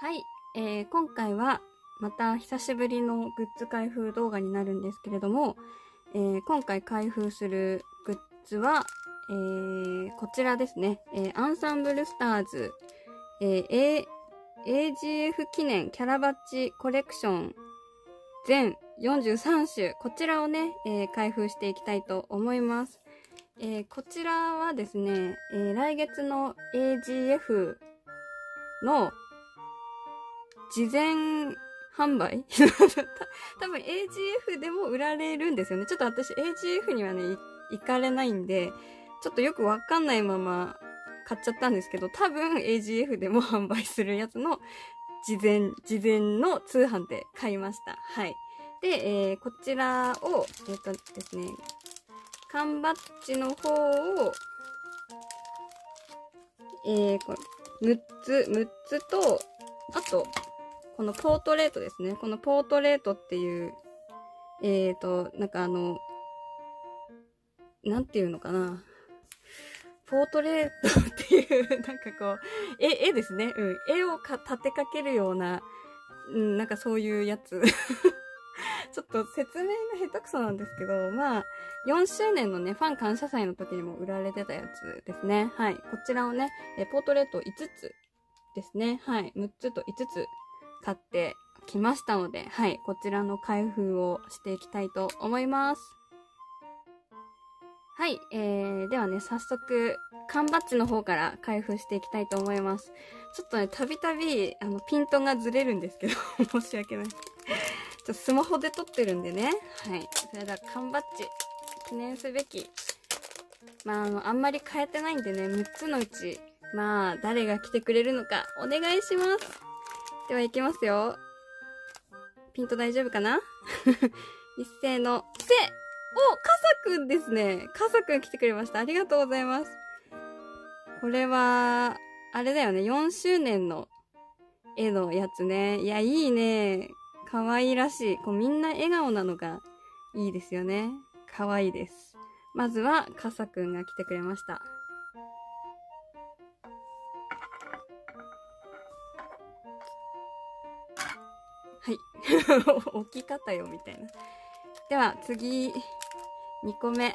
はい、えー今回はまた久しぶりのグッズ開封動画になるんですけれども、えー今回開封するグッズは、えーこちらですね、えーアンサンブルスターズ、えー A- AGF 記念キャラバッジコレクション全43種、こちらをね、えー開封していきたいと思います。えーこちらはですね、えー来月の AGF の事前販売？多分 AGF でも売られるんですよね。ちょっと私 AGF にはね、行かれないんで、ちょっとよくわかんないまま買っちゃったんですけど、多分 AGF でも販売するやつの事前、事前の通販で買いました。はい。で、えーこちらを、えっ、とですね、缶バッジの方を、えー、これ、6つ、6つと、あと、このポートレートですね。このポートレートっていう、えーと、なんかあの、なんていうのかな。ポートレートっていう、なんかこう、絵、絵ですね。うん。絵をか立てかけるような、うん、なんかそういうやつ。ちょっと説明が下手くそなんですけど、まあ、4周年のね、ファン感謝祭の時にも売られてたやつですね。はい。こちらをね、えポートレート5つですね。はい。6つと5つ買ってきましたので、はい。こちらの開封をしていきたいと思います。はい。えー、ではね、早速、缶バッジの方から開封していきたいと思います。ちょっとね、たびたび、あの、ピントがずれるんですけど、申し訳ない。ちょっとスマホで撮ってるんでね。はい。それでは缶バッジ、記念すべき。まあ、あの、あんまり変えてないんでね、6つのうち、まあ、誰が来てくれるのか、お願いします。では、いきますよ。ピント大丈夫かな？一斉の、せおカサくんですね。カサくん来てくれました。ありがとうございます。これは、あれだよね、4周年の絵のやつね。いや、いいね。可愛らしい。こうみんな笑顔なのがいいですよね。可愛いです。まずは、カサくんが来てくれました。はい。置き方よ、みたいな。では、次、2個目。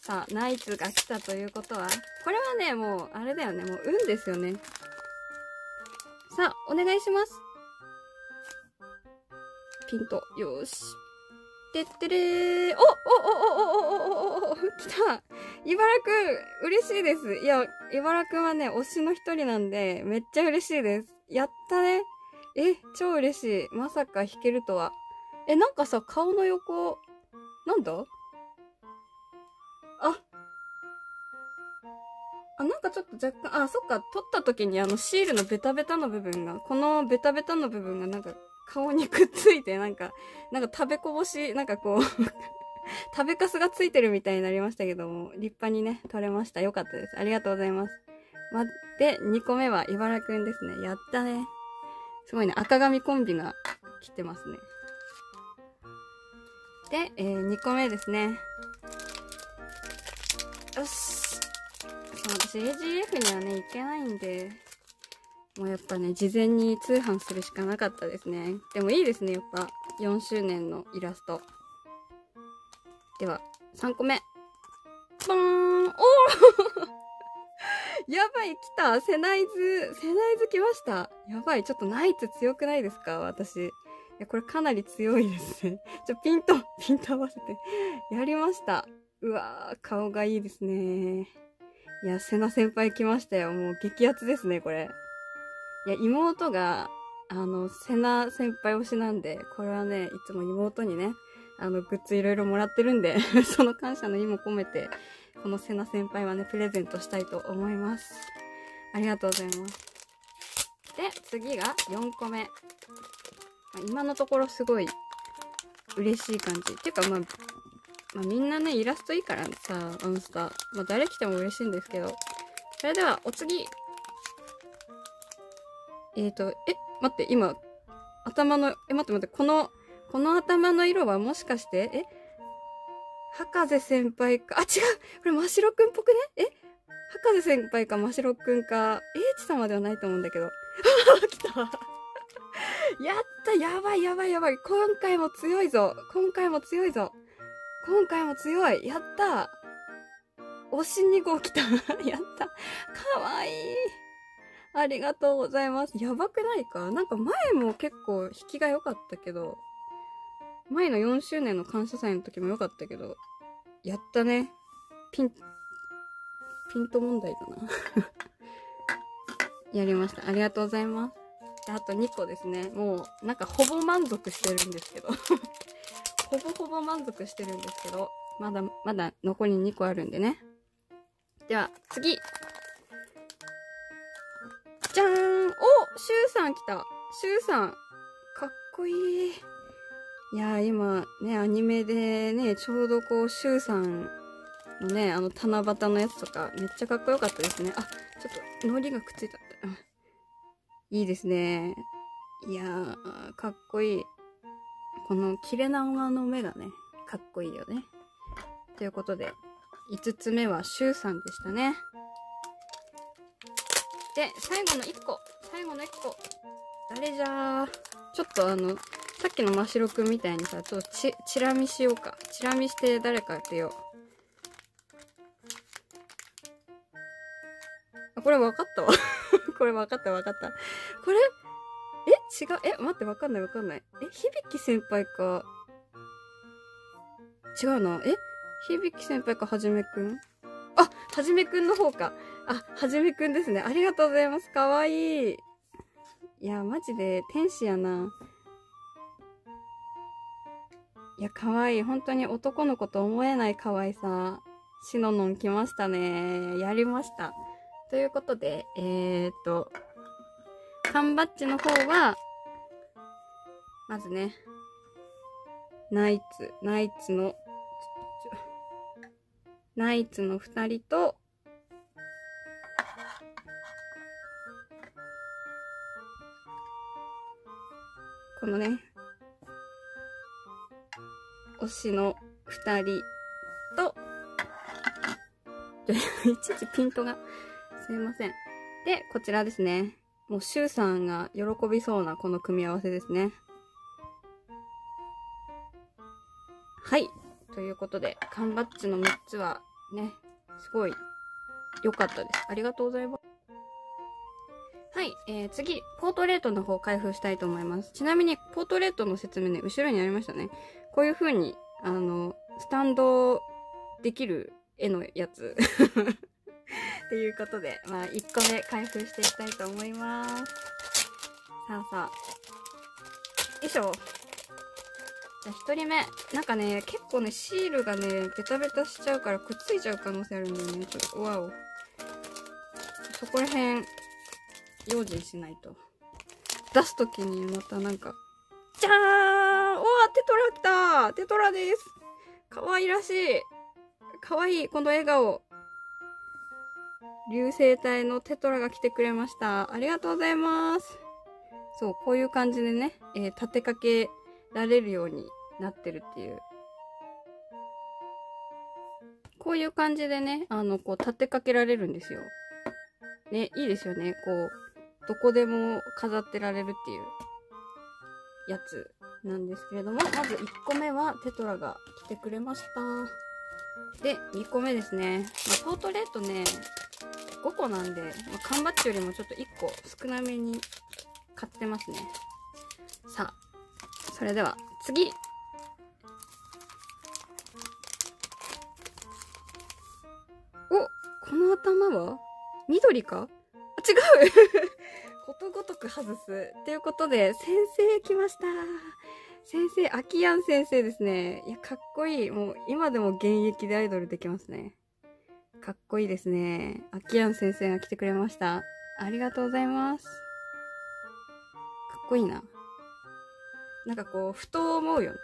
さあ、ナイツが来たということは、これはね、もう、あれだよね、もう、運ですよね。さあ、お願いします。ピント。よーし。てってれー。おおおおおおおおおお来た茨くん嬉しいです。いや、茨くんはね、推しの一人なんで、めっちゃ嬉しいです。やったね。え、超嬉しい。まさか弾けるとは。え、なんかさ、顔の横、なんだ？あ。あ、なんかちょっと若干、あ、そっか、撮った時にあのシールのベタベタの部分が、このベタベタの部分がなんか顔にくっついて、なんか、なんか食べこぼし、なんかこう 食べかすがついてるみたいになりましたけども、立派にね、撮れました。よかったです。ありがとうございます。ま、で、2個目は茨くんですね。やったね。すごいね、赤髪コンビが来てますね。で、えー、2個目ですね。よし。私 AGF にはね、行けないんで、もうやっぱね、事前に通販するしかなかったですね。でもいいですね、やっぱ。4周年のイラスト。では、3個目。バーンおーやばい、来たセナイズ、セナイズ来ました。やばい、ちょっとナイツ強くないですか？私。いや、これかなり強いですね。ちょ、ピント、ピント合わせて。やりました。うわー、顔がいいですね。いや、セナ先輩来ましたよ。もう激アツですね、これ。いや、妹が、あの、セナ先輩推しなんで、これはね、いつも妹にね、あの、グッズいろいろもらってるんで、その感謝の意も込めて、このセナ先輩はね、プレゼントしたいと思います。ありがとうございます。で、次が4個目。まあ今のところすごい嬉しい感じ。っていうか、まあ、まあ、みんなね、イラストいいからさ、アンスター。まあ、誰来ても嬉しいんですけど。それでは、お次。えーと、え、待って、今、頭の、え、待って待って、この、この頭の色はもしかして、え博士先輩か、あ、違う。これ、ましろくんっぽくね？え？博士先輩か、ましろくんか、英知様ではないと思うんだけど。あ 来た。やったやばいやばいやばい。今回も強いぞ。今回も強いぞ。今回も強い。やった。推し2号来た。やった。かわいい。ありがとうございます。やばくないか？なんか前も結構引きが良かったけど、前の4周年の感謝祭の時も良かったけど、やったね。ピン、ピント問題だな やりました。ありがとうございます。あと2個ですね。もう、なんかほぼ満足してるんですけど ほぼほぼ満足してるんですけど、まだ、まだ残り2個あるんでね。では、次じゃーんおシュウさん来たシュウさんかっこいい。いやー今ね、アニメでね、ちょうどこう、シュウさんのね、あの七夕のやつとかめっちゃかっこよかったですね。あ、ちょっと、海苔がくっついた。いいですね。いやー、かっこいい。この切れ長の目がね、かっこいいよね。ということで、5つ目はシュウさんでしたね。で、最後の1個。最後の1個。誰じゃー。ちょっとあの、さっきの真白くんみたいにさ、ちょっとち、チラ見しようか。チラ見して誰か当てよう。あ、これ分かったわ。これ分かった分かった。これ、え？違う？え？待って、分かんない分かんない。え？響先輩か。違うな。え？響先輩かはじめくん？あ、はじめくんの方か。あ、はじめくんですね。ありがとうございます。かわいい。いや、マジで天使やな。いや、かわいい。本当に男の子と思えない可愛さ。シノノン来ましたね。やりました。ということで、えー、っと、缶バッジの方は、まずね、ナイツ、ナイツの、ナイツの二人と、このね、推しの二人と、いちいちピントが、すいません。で、こちらですね。もう、シュウさんが喜びそうなこの組み合わせですね。はい。ということで、缶バッジの3つはね、すごい良かったです。ありがとうございます。はい、えー、次、ポートレートの方開封したいと思います。ちなみに、ポートレートの説明ね、後ろにありましたね。こういう風に、あの、スタンドできる絵のやつ。ということで、まあ、1個目開封していきたいと思います。さあさあ。よいしょ。じゃあ1人目。なんかね、結構ね、シールがね、ベタベタしちゃうからくっついちゃう可能性あるんだよね。ちょっと、わお。そこら辺、用心しないと。出すときにまたなんか、じゃーんテトラ来たテトラです可愛らしい可愛いこの笑顔流星体のテトラが来てくれました。ありがとうございます。そう、こういう感じでね、えー、立てかけられるようになってるっていう。こういう感じでね、あの、こう立てかけられるんですよ。ね、いいですよね。こう、どこでも飾ってられるっていうやつなんですけれども、まず1個目はテトラが来てくれました。で、2個目ですね。まあ、ポートレートね、5個なんで、まあ、缶バッジよりもちょっと1個少なめに買ってますね。さあ、それでは次おこの頭は？緑か？あ違う ことごとく外す。ということで、先生来ました先生、アキヤン先生ですね。いや、かっこいい。もう、今でも現役でアイドルできますね。かっこいいですね。アキヤン先生が来てくれました。ありがとうございます。かっこいいな。なんかこう、ふと思うよね。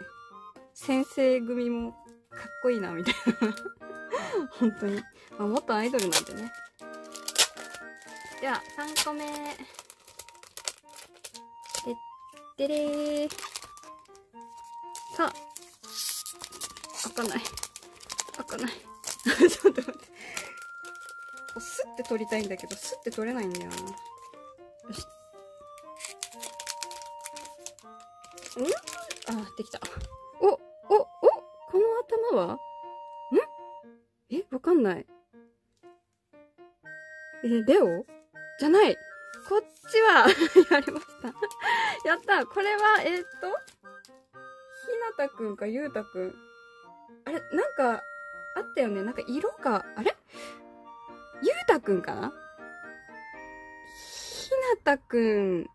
先生組もかっこいいな、みたいな。本当に。まあ、元アイドルなんでね。では、3個目。てれー。さあ、開かない。開かない。ちょっと待って。すって取りたいんだけど、すって取れないんだよな。よし。ん？あ、できた。お、お、お、この頭は？ん？え、わかんない。え、レオ？じゃないこっちは やりました やったこれは、えー、っと、ひなたくんかゆうたくん。あれなんか、あったよねなんか色が、あれ？ゆうたくんかな？ひなたくん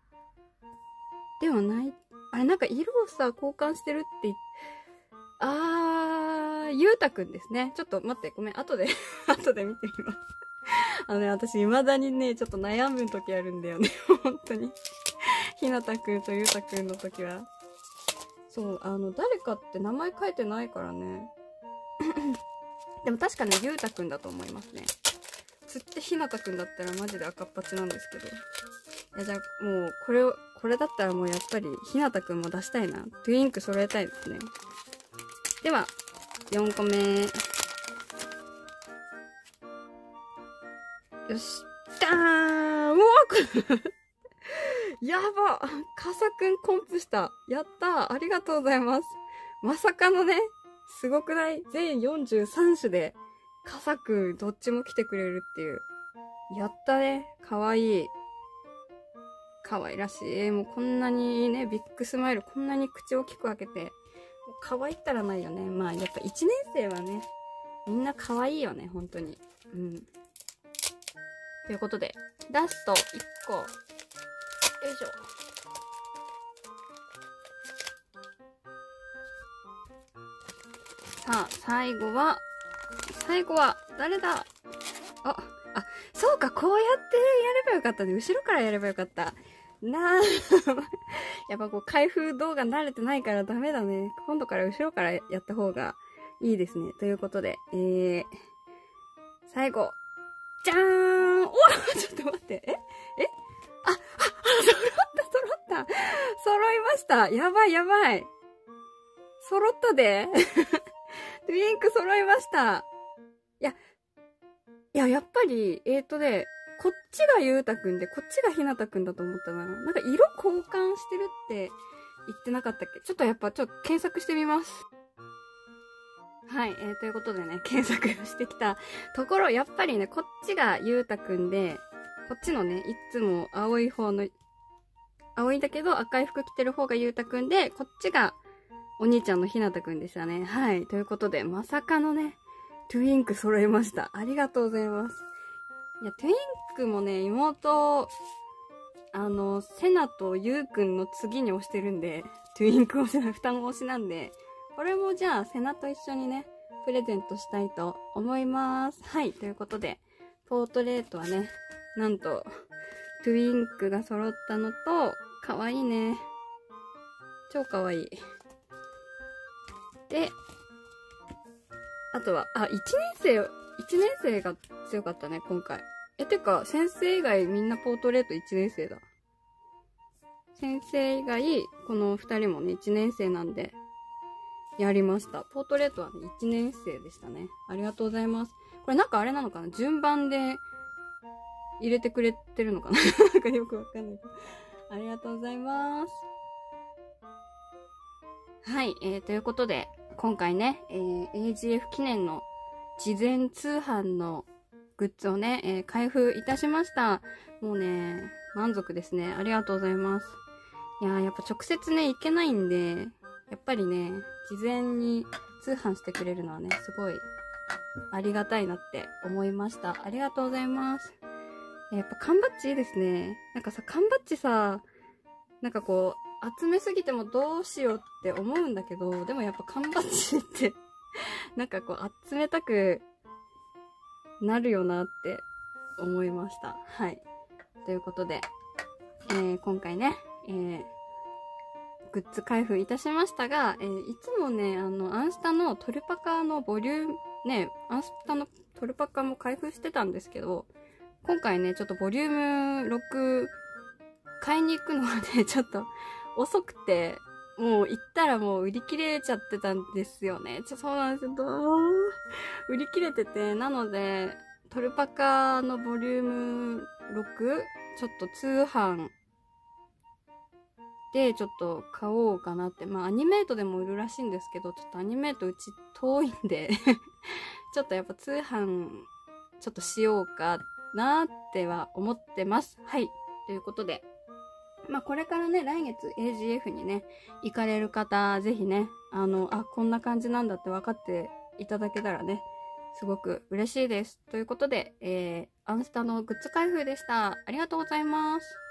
ではない？あれなんか色をさ、交換してるってってあー、ゆうたくんですね。ちょっと待って、ごめん、後で 後で見てみますあのね、私未だにね、ちょっと悩む時あるんだよね。本当に。ひなたくんとゆうたくんの時は？そう、あの、誰かって名前書いてないからね。でも確かにゆうたくんだと思いますね。釣ってひなたくんだったらマジで赤っ端なんですけど。いや、じゃあもう、これを、これだったらもうやっぱりひなたくんも出したいな。トゥインク揃えたいですね。では、4個目。よし。ダーンうわやばカサくんコンプした。やったありがとうございます。まさかのね、すごくない？全43種で、カサくんどっちも来てくれるっていう。やったね。かわいい。かわいらしい。もうこんなにね、ビッグスマイル、こんなに口大きく開けて、可愛いったらないよね。まあ、やっぱ1年生はね、みんな可愛いよね、本当に。うん。ということで、ラスト1個。よいしょ。さあ、最後は、最後は、誰だ？あ、あ、そうか、こうやってやればよかったね。後ろからやればよかった。なあ、やっぱこう、開封動画慣れてないからダメだね。今度から後ろからやった方がいいですね。ということで、えー、最後、じゃーんおちょっと待って。え？え、揃った、揃った。揃いました。やばい、やばい。揃ったで。ウィンク揃いました。いや、いや、やっぱり、えーとね、こっちがゆうたくんで、こっちがひなたくんだと思ったな。なんか色交換してるって言ってなかったっけ？ちょっとやっぱちょっと検索してみます。はい、えー、ということでね、検索してきたところ、やっぱりね、こっちがゆうたくんで、こっちのね、いつも青い方の、青いんだけど赤い服着てる方がゆうたくんで、こっちがお兄ちゃんのひなたくんでしたね。はい、ということで、まさかのね、2wink 揃えました。ありがとうございます。いや、2wink もね、妹、あの、セナとユウくんの次に推してるんで、2wink 推しな、双子推しなんで、これもじゃあ、セナと一緒にね、プレゼントしたいと思います。はい、ということで、ポートレートはね、なんと、トゥインクが揃ったのと、かわいいね。超かわいい。で、あとは、あ、1年生、1年生が強かったね、今回。え、てか、先生以外みんなポートレート1年生だ。先生以外、この2人もね、1年生なんで、やりました。ポートレートはね、1年生でしたね。ありがとうございます。これなんかあれなのかな？順番で入れてくれてるのかな？なんかよくわかんない。ありがとうございます。はい、えー、ということで、今回ね、えー、AGF 記念の事前通販のグッズをね、えー、開封いたしました。もうね、満足ですね。ありがとうございます。いやー、やっぱ直接ね、行けないんで、やっぱりね、事前に通販してくれるのはね、すごいありがたいなって思いました。ありがとうございます。やっぱ缶バッジいいですね。なんかさ、缶バッジさ、なんかこう、集めすぎてもどうしようって思うんだけど、でもやっぱ缶バッジって なんかこう、集めたくなるよなって思いました。はい。ということで、えー、今回ね、えー、グッズ開封いたしましたが、えー、いつもね、あの、アンスタのトルパカのボリューム、ね、アンスタのトルパカも開封してたんですけど、今回ね、ちょっとボリューム6買いに行くのがね、ちょっと遅くて、もう行ったらもう売り切れちゃってたんですよね。ちょ、そうなんですよ。売り切れてて、なので、トルパカのボリューム 6? ちょっと通販てちょっと買おうかなってまあアニメートでも売るらしいんですけどちょっとアニメートうち遠いんで ちょっとやっぱ通販ちょっとしようかなっては思ってます。はい。ということで。まあこれからね来月 AGF にね行かれる方ぜひねあのあこんな感じなんだって分かっていただけたらねすごく嬉しいです。ということで、えー、アンスタのグッズ開封でした。ありがとうございます。